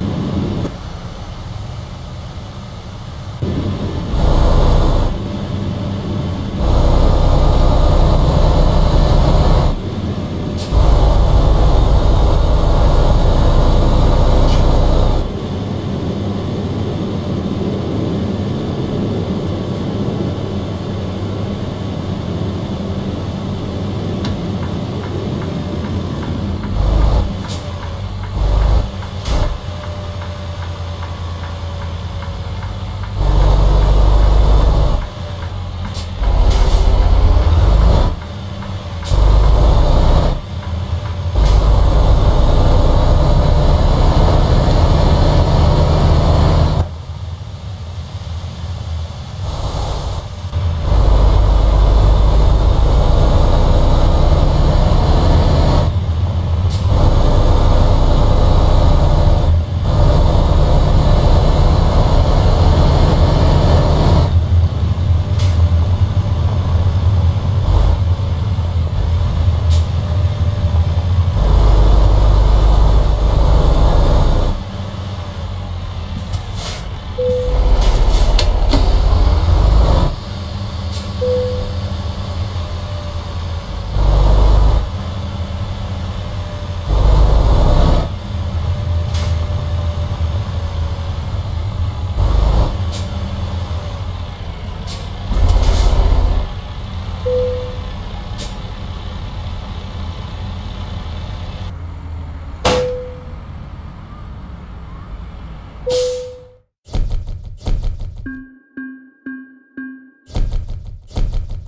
you